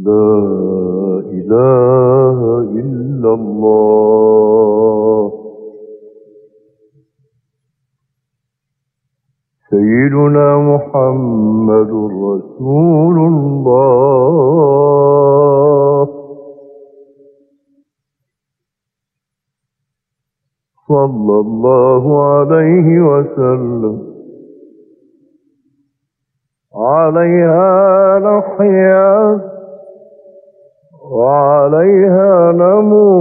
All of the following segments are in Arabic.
لا إله إلا الله. سيدنا محمد رسول الله. صلى الله عليه وسلم. عليها نحيا. وعليها نموت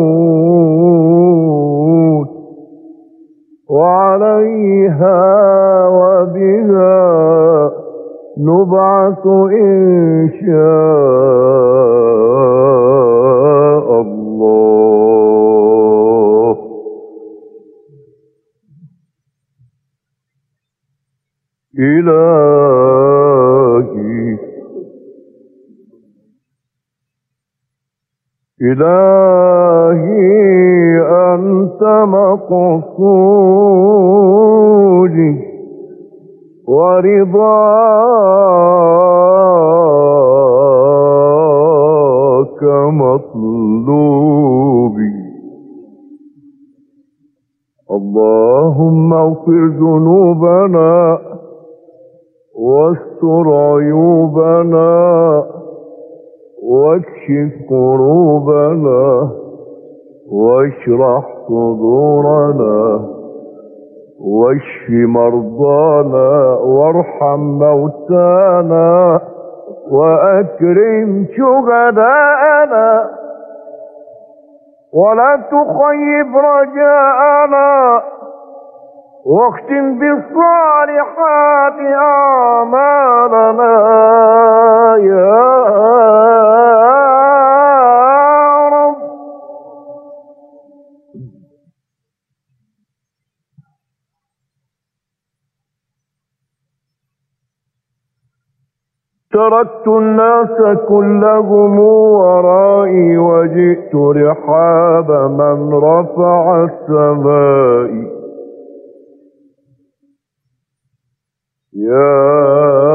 وعليها وبها نبعث إن شاء الله. إلهي إلهي أنت مقصودي ورضاك مطلوبي. اللهم اغفر ذنوبنا واستر عيوبنا واكشف كروبنا واشرح صدورنا واشف مرضانا وارحم موتانا واكرم شهداءنا ولا تخيب رجاءنا واختم بالصالحات أعمالنا يا تركت الناس كلهم ورائي وجئت رحاب من رفع السماء. يا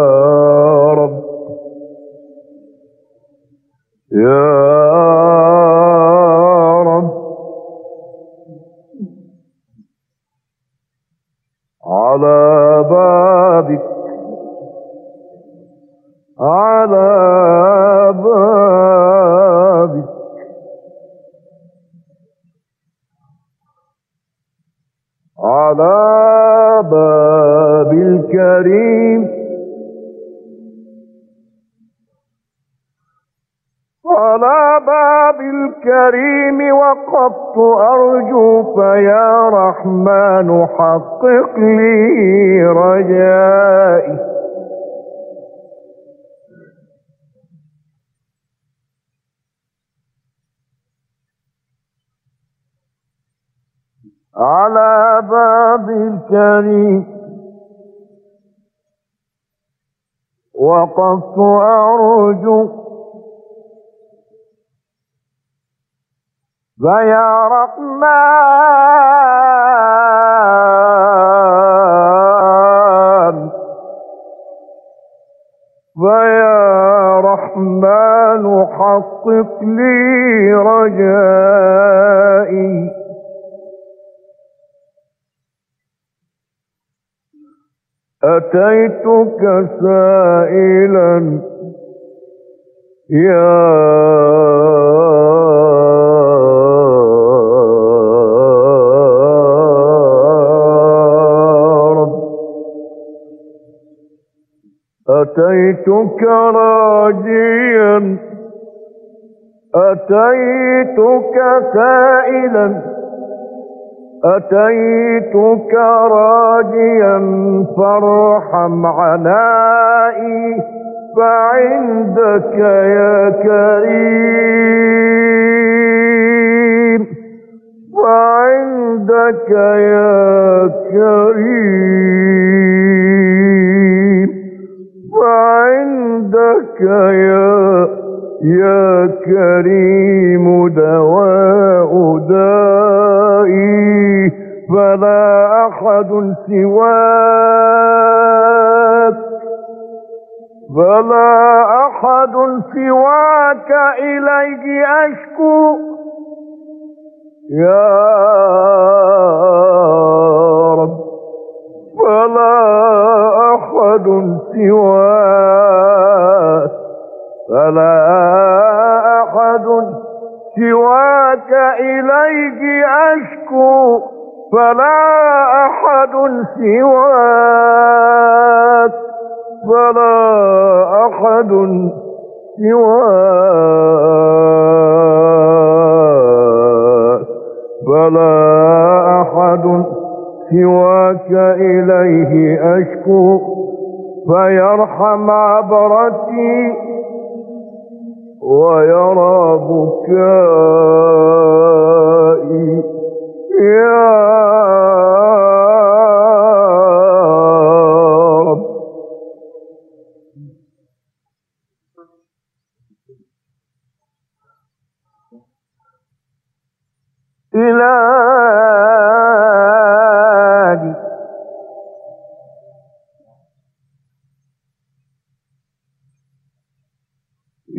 على باب الكريم وقفت أرجو فيا رحمن حقق لي رجائي. على باب الكريم وقفت أرجو فيا رحمن فيا رحمن حقق لي رجائي. أتيتك سائلا يا أتيتك راجيا. أتيتك سائلا. أتيتك راجيا فارحم عنائي فعندك يا كريم. فعندك يا كريم. فعندك يا يا كريم دواء دائي فلا أحد سواك فلا أحد سواك إليه أشكو. يا رب فلا أحد سواك فلا أحد سواك إليه أشكو. فلا أحد سواك. فلا أحد سواك. فلا أحد سواك إليه أشكو. فيرحم عبرتي ويرى بكائي. يا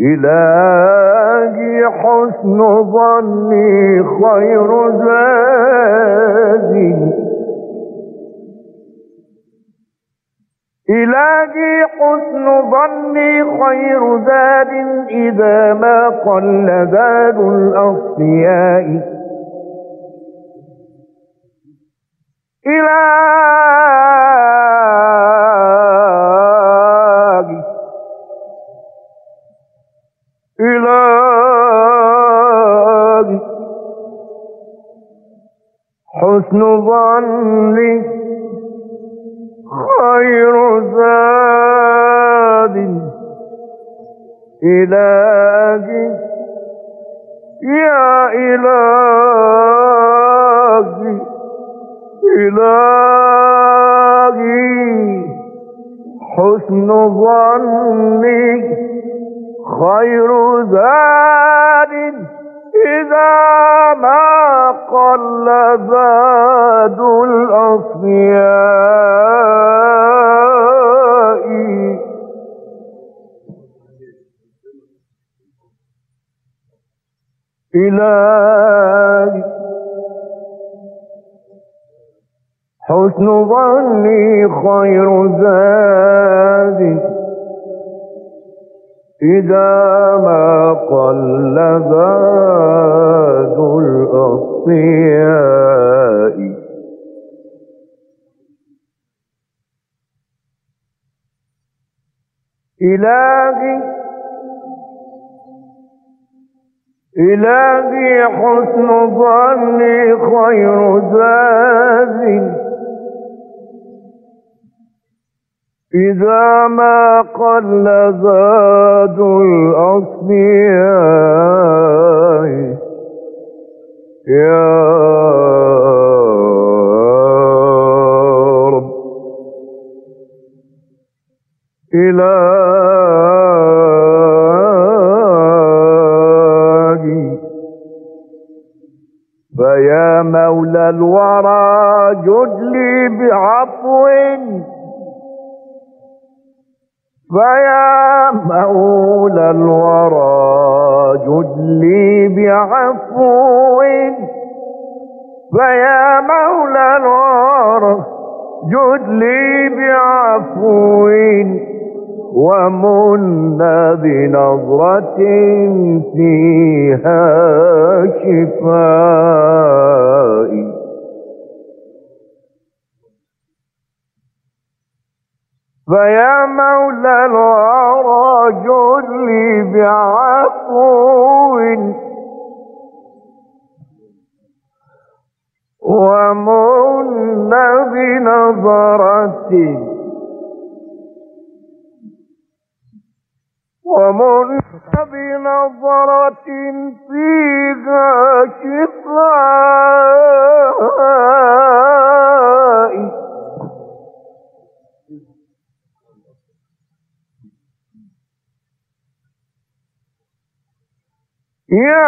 إلهي حسن ظني خير زادي. إلهي حسن ظني خير زاد إذا ما قل زاد الأصفياء. إلهي حسن ظني خير زاد إلهي يا إلهي إلهي حسن ظني خير زاد إذا ما قل زاد الأصفياء. إلهي حسن ظني خير زاد إذا ما قل زاد الأصفياء. إلهي إلهي حسن ظني خير زاد. إذا ما قل زاد الأصفياء. يا رب. إلهي. فيا مولى الورى جد لي بعفو. فيا مولى الورى جد لي بعفو. فيا مولى الورى جد لي بعفو. ومن بنظرة فيها شفائي. فيا مولى الورى جد لي بعفو. ومن بنظرة ومن بنظرة فيها شفائي يا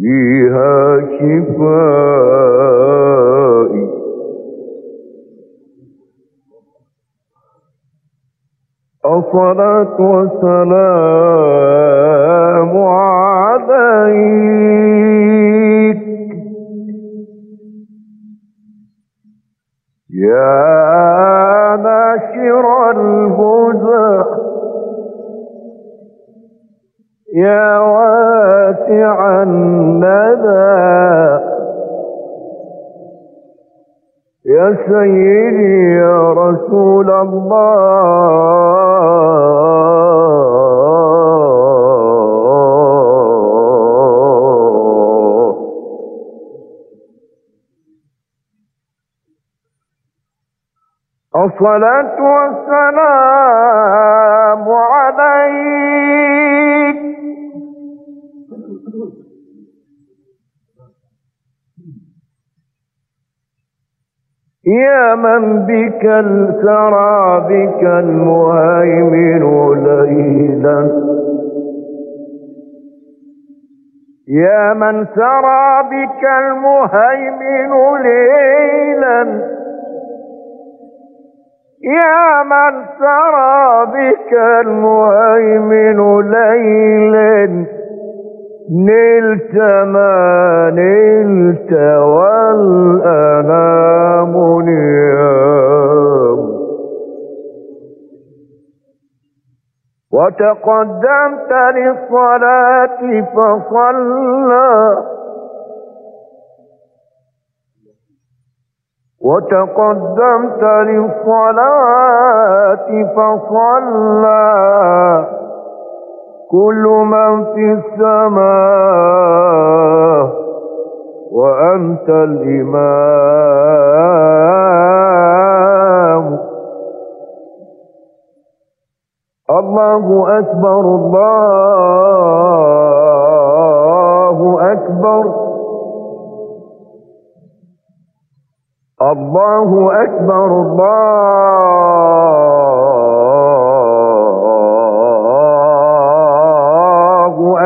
فيها شفائي الصلاة والسلام عليك. يا ناشر الهدى. يا واسع الندى يا سيدي يا رسول الله. الصلاة والسلام عليك. يا من بك سرى بك المهيمن ليلا. يا من سرى بك المهيمن ليلا. يا من سرى بك المهيمن ليلا. نلت ما نلت والأنام نيام وتقدمت للصلاة فصلى. وتقدمت للصلاة فصلى. كل من في السماء وأنت الإمام. الله أكبر الله أكبر. الله أكبر الله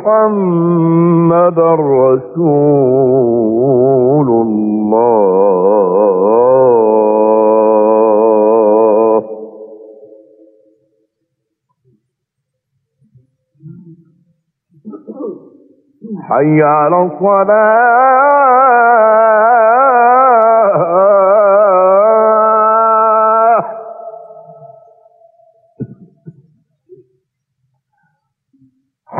محمد رسول الله. حي على الصلاة.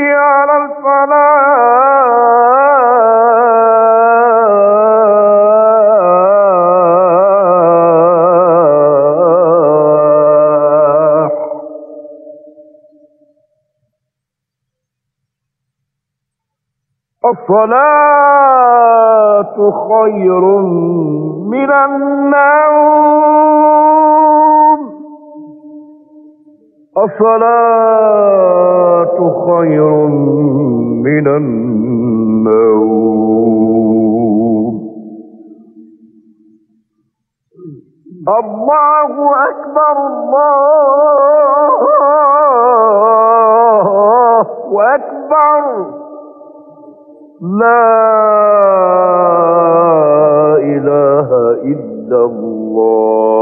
على الصلاة خير من النوم. الصلاة خير من النوم. الله أكبر الله أكبر. لا إله إلا الله.